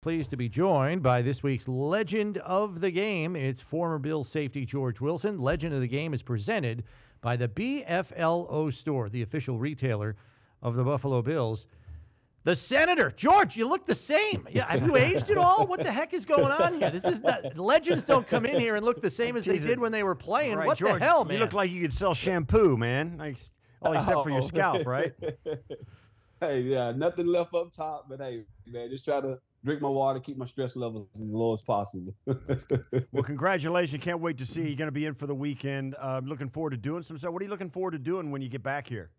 Pleased to be joined by this week's legend of the game. It's former Bills safety George Wilson. Legend of the game is presented by the BFLO store, the official retailer of the Buffalo Bills. The senator, George, you look the same. Yeah, have you aged at all? What the heck is going on here? This is not, legends don't come in here and look the same as they did when they were playing. Right, what George, the hell, man? You look like you could sell shampoo, man. Like, all except for your Oh. scalp, right? hey, yeah, nothing left up top, but hey, man, just try to drink my water, keep my stress levels as low as possible. Well, congratulations. Can't wait to see you. You're going to be in for the weekend. Uh, looking forward to doing some stuff. What are you looking forward to doing when you get back here?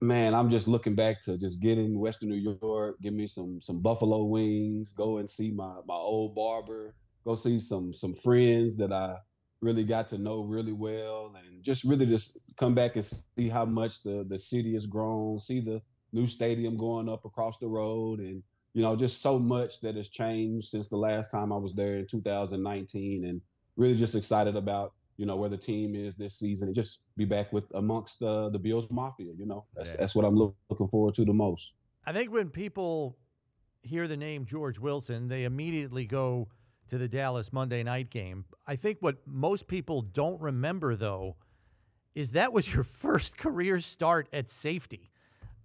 man, I'm just looking back to just get in Western New York, give me some some buffalo wings, go and see my my old barber, go see some some friends that I really got to know really well, and just really just come back and see how much the the city has grown, see the new stadium going up across the road, and you know just so much that has changed since the last time I was there in 2019, and really just excited about you know where the team is this season and just be back with amongst uh, the Bills Mafia. You know, that's Yeah. that's what I'm look, looking forward to the most. I think when people hear the name George Wilson, they immediately go to the Dallas Monday night game. I think what most people don't remember, though, is that was your first career start at safety.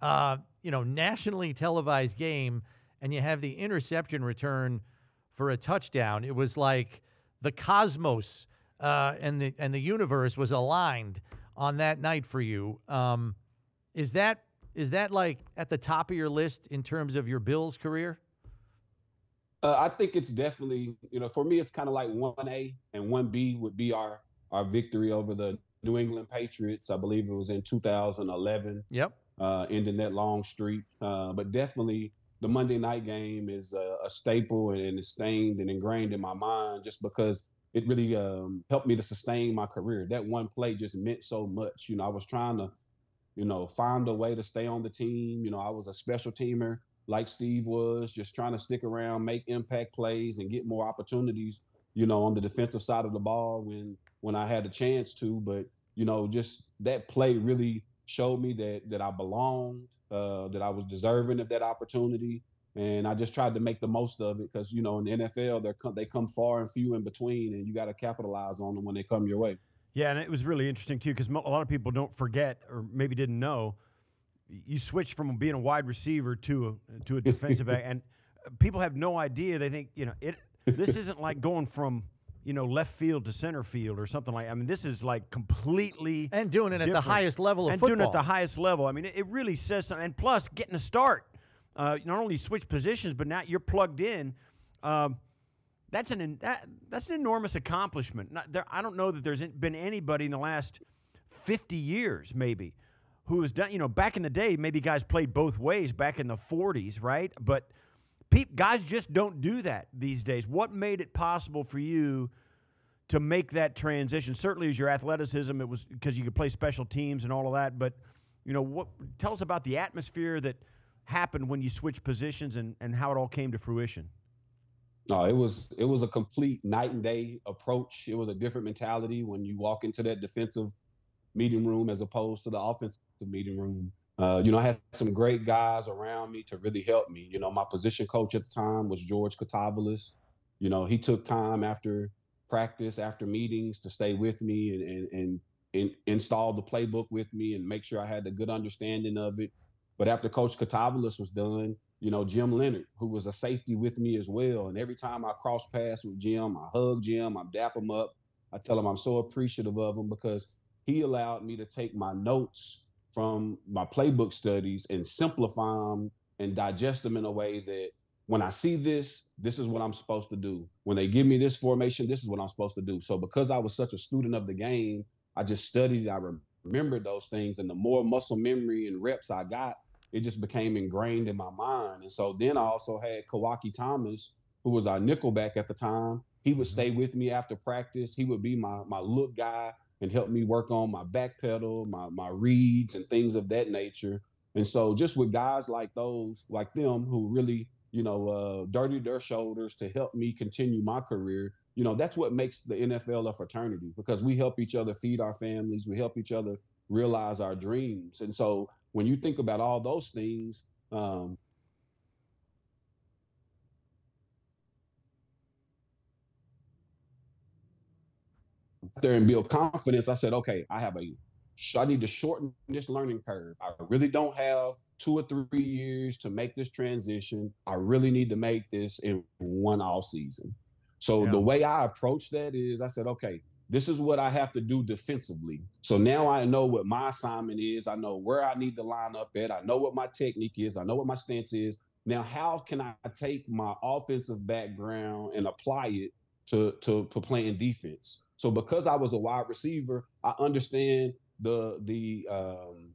Uh, you know, nationally televised game, and you have the interception return for a touchdown. It was like the cosmos uh, and the and the universe was aligned on that night for you. Um, is that is that like at the top of your list in terms of your Bills career? Uh, I think it's definitely, you know, for me, it's kind of like one A and one B would be our our victory over the New England Patriots. I believe it was in 2011, Yep. uh, ending that long streak. Uh, but definitely, the Monday night game is a, a staple and, it's stained and ingrained in my mind just because it really um, helped me to sustain my career. That one play just meant so much. You know, I was trying to, you know, find a way to stay on the team. You know, I was a special teamer like Steve was, just trying to stick around, make impact plays, and get more opportunities. You know, on the defensive side of the ball when when I had a chance to. But you know, just that play really showed me that that I belonged, uh, that I was deserving of that opportunity, and I just tried to make the most of it because you know in the NFL they come they come far and few in between, and you got to capitalize on them when they come your way. Yeah, and it was really interesting too because a lot of people don't forget or maybe didn't know you switched from being a wide receiver to a, to a defensive back, and people have no idea. They think you know it. This isn't like going from you know left field to center field or something like. I mean, this is like completely And doing it at the highest level of and football. doing it at the highest level. I mean, it, it really says something. And plus, getting a start. Uh, not only switch positions, but now you're plugged in. Um, that's an that, that's an enormous accomplishment. Not, there, I don't know that there's been anybody in the last 50 years, maybe, who has done. You know, back in the day, maybe guys played both ways. Back in the 40s, right? But guys just don't do that these days. What made it possible for you? to make that transition. Certainly, as your athleticism, it was because you could play special teams and all of that. But you know, what? Tell us about the atmosphere that happened when you switched positions and, and how it all came to fruition. No, it was it was a complete night and day approach. It was a different mentality when you walk into that defensive meeting room as opposed to the offensive meeting room. Uh, you know, I had some great guys around me to really help me. You know, my position coach at the time was George Catavolos. You know, he took time after practice, after meetings, to stay with me and and, and and install the playbook with me and make sure I had a good understanding of it. But after Coach Catavolos was done, you know, Jim Leonhard, who was a safety with me as well. And every time I cross paths with Jim, I hug Jim, I dap him up. I tell him I'm so appreciative of him because he allowed me to take my notes from my playbook studies and simplify them and digest them in a way that when I see this, this is what I'm supposed to do. When they give me this formation, this is what I'm supposed to do. So because I was such a student of the game, I just studied, I remembered those things. And the more muscle memory and reps I got, it just became ingrained in my mind. And so then I also had Kiwaukee Thomas, who was our nickelback at the time. He would mm-hmm. stay with me after practice. He would be my my look guy and help me work on my back pedal, my my reads and things of that nature. And so just with guys like those, like them who really, you know, uh, dirtied their shoulders to help me continue my career, you know, that's what makes the NFL a fraternity because we help each other feed our families, we help each other realize our dreams. And so when you think about all those things, um, there and build confidence, I said, okay, I have a I need to shorten this learning curve. I really don't have two or three years to make this transition. I really need to make this in one off season. So yeah. the way I approach that is I said, okay, this is what I have to do defensively. So now I know what my assignment is. I know where I need to line up at. I know what my technique is. I know what my stance is. Now, how can I take my offensive background and apply it to, to, to playing defense? So because I was a wide receiver, I understand the the um,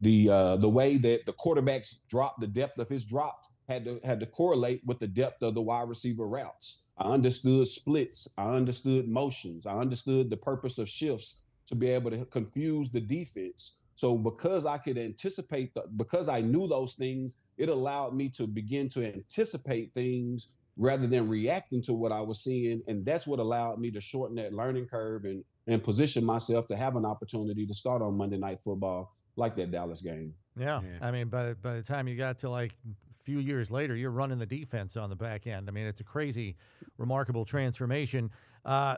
the uh, the way that the quarterbacks drop, the depth of his drop had to had to correlate with the depth of the wide receiver routes. I understood splits. I understood motions. I understood the purpose of shifts to be able to confuse the defense. So because I could anticipate, the, because I knew those things, it allowed me to begin to anticipate things rather than reacting to what I was seeing, and that's what allowed me to shorten that learning curve and and position myself to have an opportunity to start on Monday Night Football like that Dallas game. Yeah, yeah. I mean, by by the time you got to like a few years later, you're running the defense on the back end. I mean, it's a crazy, remarkable transformation. Uh,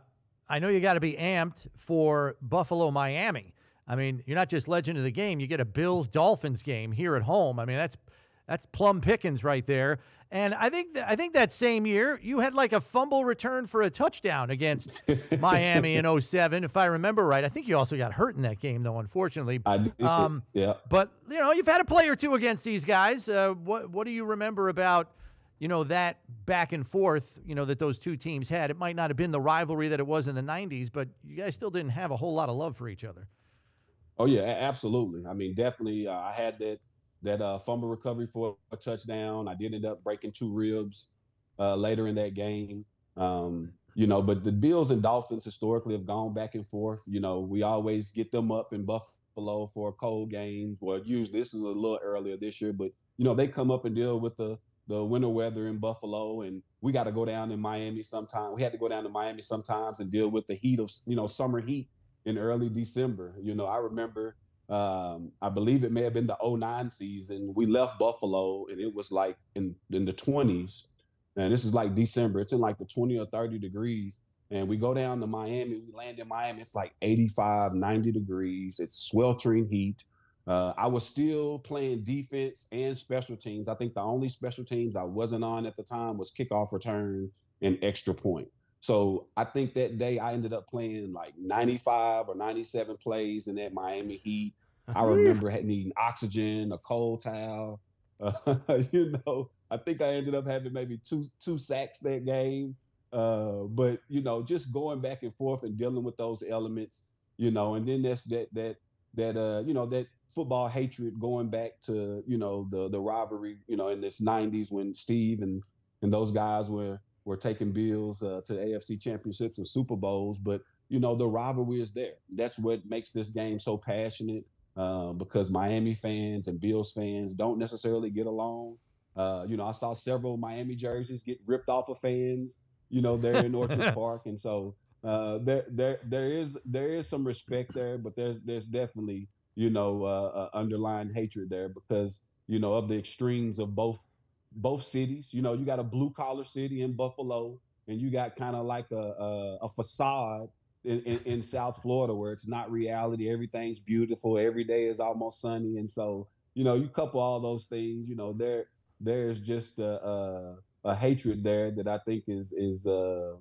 I know you got to be amped for Buffalo, Miami. I mean, you're not just legend of the game. You get a Bills Dolphins game here at home. I mean, that's that's plum Pickens right there. And I think th- I think that same year you had like a fumble return for a touchdown against Miami in 07, if I remember right. I think you also got hurt in that game though, unfortunately. I did. Um, yeah. But you know you've had a play or two against these guys. Uh, what what do you remember about you know that back and forth you know that those two teams had? It might not have been the rivalry that it was in the 90s, but you guys still didn't have a whole lot of love for each other. Oh yeah, absolutely. I mean, definitely. Uh, I had that that uh, fumble recovery for a touchdown. I did end up breaking two ribs uh, later in that game. Um, you know, but the Bills and Dolphins historically have gone back and forth. You know, we always get them up in Buffalo for cold games. Well, usually this is a little earlier this year, but you know they come up and deal with the the winter weather in Buffalo, and we got to go down in Miami sometime. We had to go down to Miami sometimes and deal with the heat of you know summer heat in early December. You know, I remember um, I believe it may have been the 09 season. We left Buffalo and it was like in, in the 20s. And this is like December. It's in like the 20 or 30 degrees. And we go down to Miami. We land in Miami. It's like 85, 90 degrees. It's sweltering heat. Uh, I was still playing defense and special teams. I think the only special teams I wasn't on at the time was kickoff return and extra point. So I think that day I ended up playing like 95 or 97 plays in that Miami Heat. I remember needing oxygen, a cold towel. Uh, you know, I think I ended up having maybe two two sacks that game. Uh, but you know, just going back and forth and dealing with those elements, you know, and then that's that that that uh, you know, that football hatred going back to, you know, the the rivalry, you know, in this nineties when Steve and and those guys were were taking Bills uh, to AFC championships and Super Bowls, but you know the rivalry is there. That's what makes this game so passionate uh, because Miami fans and Bills fans don't necessarily get along. Uh, you know, I saw several Miami jerseys get ripped off of fans. You know, there in Orchard Park, and so uh, there there there is there is some respect there, but there's there's definitely you know uh, uh, underlying hatred there because you know of the extremes of both both cities. You know, you got a blue collar city in Buffalo, and you got kind of like a, a, a facade in, in, in, South Florida where it's not reality. Everything's beautiful. Every day is almost sunny. And so, you know, you couple all those things, you know, there there's just a, a, a hatred there that I think is is uh,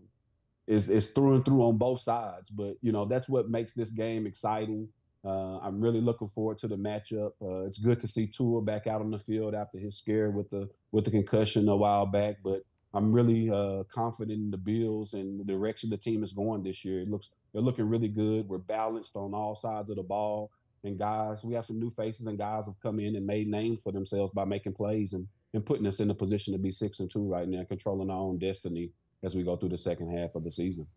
is is through and through on both sides. But you know, that's what makes this game exciting. Uh, I'm really looking forward to the matchup. Uh, it's good to see Tua back out on the field after his scare with the with the concussion a while back. But I'm really uh, confident in the Bills and the direction the team is going this year. It looks they're looking really good. We're balanced on all sides of the ball. And guys, we have some new faces and guys have come in and made names for themselves by making plays and, and putting us in a position to be six and two right now, controlling our own destiny as we go through the second half of the season.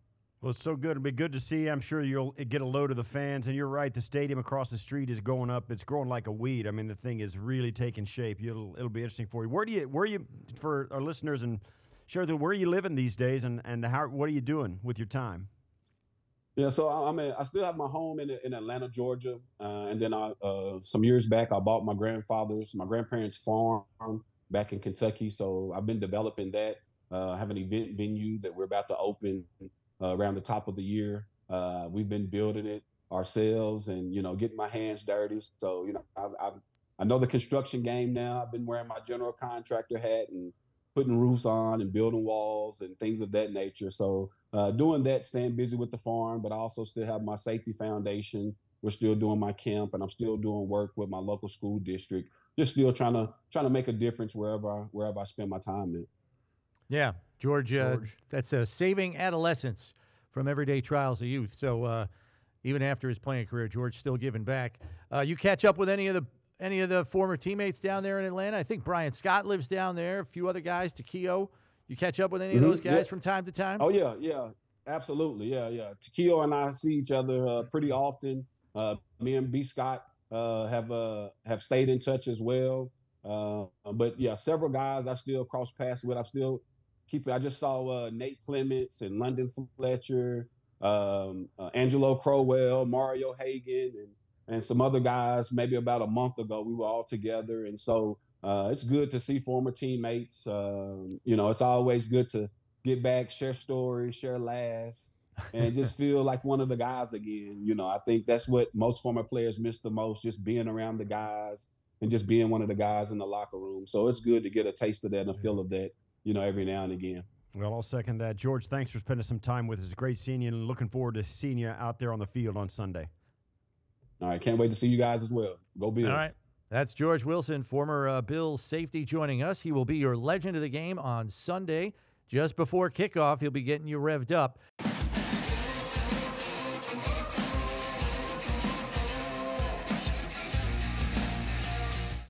Well, it's so good. It'll be good to see. I'm sure you'll get a load of the fans. And you're right, the stadium across the street is going up. It's growing like a weed. I mean, the thing is really taking shape. It'll it'll be interesting for you. Where do you where you for our listeners and share the where are you living these days and and how what are you doing with your time? Yeah, so I, am I still have my home in in Atlanta, Georgia, uh, and then I uh, some years back I bought my grandfather's my grandparents' farm back in Kentucky. So I've been developing that. Uh, I have an event venue that we're about to open uh, around the top of the year Uh, we've been building it ourselves and, you know, getting my hands dirty. So, you know, I've, I've, I know the construction game now. I've been wearing my general contractor hat and putting roofs on and building walls and things of that nature. So, uh, doing that, staying busy with the farm, but I also still have my safety foundation. We're still doing my camp and I'm still doing work with my local school district. Just still trying to trying to make a difference wherever I, wherever I spend my time in. Yeah, George, uh, George. that's uh, saving adolescents from everyday trials of youth. So uh, even after his playing career, George still giving back. Uh, you catch up with any of the any of the former teammates down there in Atlanta? I think Bryan Scott lives down there. A few other guys, Takeo. You catch up with any Mhm, of those yeah. guys from time to time? Oh yeah, yeah, absolutely, yeah, yeah. Takeo and I see each other uh, pretty often. Uh, me and B Scott uh, have uh, have stayed in touch as well. Uh, but yeah, several guys I still cross paths with. I'm still keeping. I just saw uh, Nate Clements and London Fletcher, um, uh, Angelo Crowell, Mario Haggan, and and some other guys. Maybe about a month ago, we were all together, and so uh, it's good to see former teammates. Um, you know, it's always good to get back, share stories, share laughs, and just feel like one of the guys again. You know, I think that's what most former players miss the most, just being around the guys and just being one of the guys in the locker room. So it's good to get a taste of that and a feel of that, you know, every now and again. Well, I'll second that. George, thanks for spending some time with us. Great seeing you and looking forward to seeing you out there on the field on Sunday. All right, can't wait to see you guys as well. Go Bills. All right. That's George Wilson, former uh, Bills safety, joining us. He will be your legend of the game on Sunday. Just before kickoff, he'll be getting you revved up.